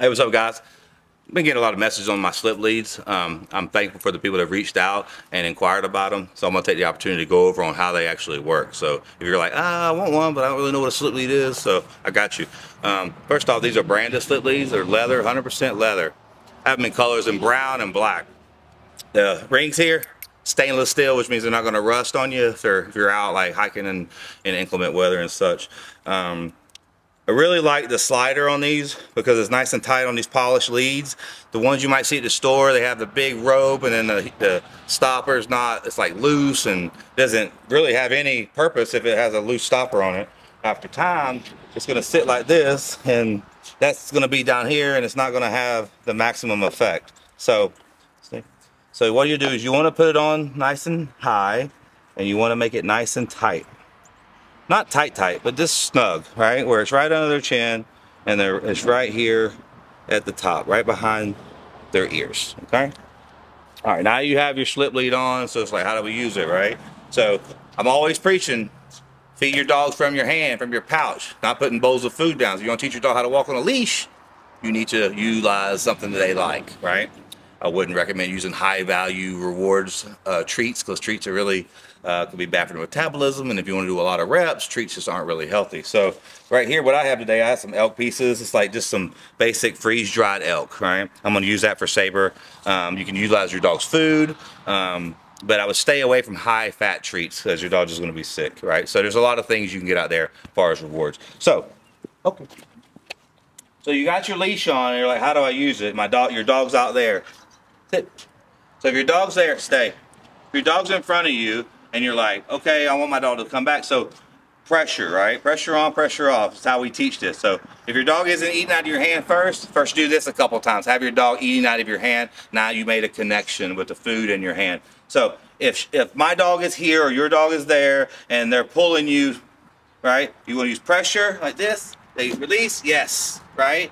Hey, what's up, guys? Been getting a lot of messages on my slip leads. Um, I'm thankful for the people that have reached out and inquired about them. So I'm gonna take the opportunity to go over on how they actually work. So if you're like, ah, I want one, but I don't really know what a slip lead is, so I got you. Um, first off, these are branded slip leads. They're leather, 100% leather. I have them in colors in brown and black. The rings here, stainless steel, which means they're not gonna rust on you if, if you're out like hiking in, in inclement weather and such. Um, I really like the slider on these because it's nice and tight on these polished leads. The ones you might see at the store, they have the big rope and then the, the stopper is not, it's like loose and doesn't really have any purpose if it has a loose stopper on it. After time, it's gonna sit like this and that's gonna be down here and it's not gonna have the maximum effect. So, so what you do is you wanna put it on nice and high and you wanna make it nice and tight not tight tight, but just snug, right? Where it's right under their chin and it's right here at the top, right behind their ears, okay? All right, now you have your slip lead on, so it's like, how do we use it, right? So I'm always preaching, feed your dogs from your hand, from your pouch, not putting bowls of food down. So you want to teach your dog how to walk on a leash, you need to utilize something that they like, right? I wouldn't recommend using high value rewards uh, treats because treats are really uh, could be bad for the metabolism and if you want to do a lot of reps treats just aren't really healthy. So right here what I have today I have some elk pieces. It's like just some basic freeze dried elk right? I'm going to use that for Saber um, you can utilize your dog's food um, but I would stay away from high fat treats because your dog is going to be sick right? So there's a lot of things you can get out there as far as rewards. So okay. So you got your leash on and you're like how do I use it? My dog your dog's out there Sit. So if your dog's there, stay. If your dog's in front of you and you're like, okay, I want my dog to come back. So pressure, right? Pressure on, pressure off. That's how we teach this. So if your dog isn't eating out of your hand first, first do this a couple times. Have your dog eating out of your hand. Now you made a connection with the food in your hand. So if, if my dog is here or your dog is there and they're pulling you, right? You want to use pressure like this. They release, yes, right?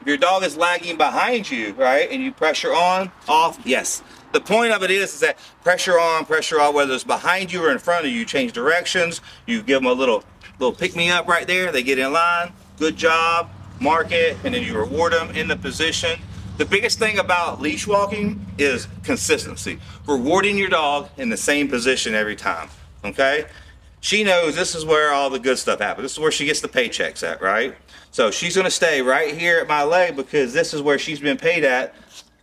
If your dog is lagging behind you, right, and you pressure on, off, yes. The point of it is, is that pressure on, pressure off, whether it's behind you or in front of you, change directions, you give them a little, little pick-me-up right there, they get in line, good job, mark it, and then you reward them in the position. The biggest thing about leash walking is consistency. Rewarding your dog in the same position every time, okay? She knows this is where all the good stuff happens. This is where she gets the paychecks at, right? So she's gonna stay right here at my leg because this is where she's been paid at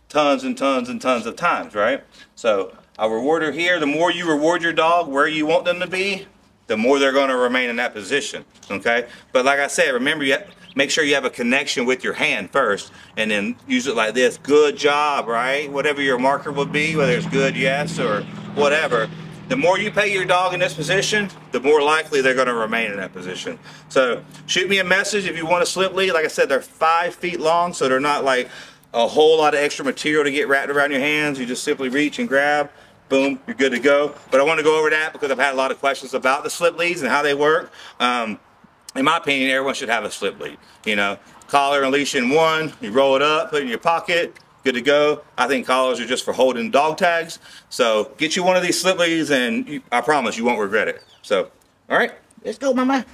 tons and tons and tons of times, right? So I'll reward her here. The more you reward your dog where you want them to be, the more they're gonna remain in that position, okay? But like I said, remember, you make sure you have a connection with your hand first and then use it like this. Good job, right? Whatever your marker would be, whether it's good, yes, or whatever, the more you pay your dog in this position, the more likely they're going to remain in that position. So shoot me a message if you want a slip lead. Like I said, they're five feet long, so they're not like a whole lot of extra material to get wrapped around your hands. You just simply reach and grab, boom, you're good to go. But I want to go over that because I've had a lot of questions about the slip leads and how they work. Um, in my opinion, everyone should have a slip lead. You know, collar and leash in one, you roll it up, put it in your pocket, good to go. I think collars are just for holding dog tags. So get you one of these slippies and you, I promise you won't regret it. So, all right, let's go, mama.